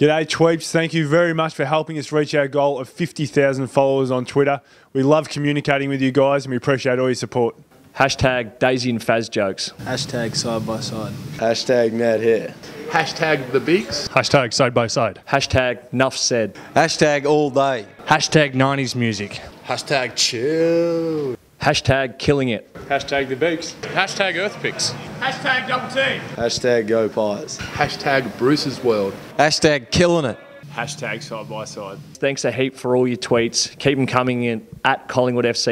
G'day, Tweeps. Thank you very much for helping us reach our goal of 50,000 followers on Twitter. We love communicating with you guys and we appreciate all your support. Hashtag Daisy and Faz jokes. Hashtag side by side. Hashtag Nat here. Hashtag the beaks. Hashtag side by side. Hashtag Nuff said. Hashtag all day. Hashtag 90s music. Hashtag chill. Hashtag killing it. Hashtag the beaks. Hashtag Earthpicks. Hashtag Double T. Hashtag go pies. Hashtag Bruce's world. Hashtag killing it. Hashtag side by side. Thanks a heap for all your tweets. Keep them coming in at Collingwood FC